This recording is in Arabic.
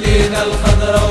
لنا الخضرة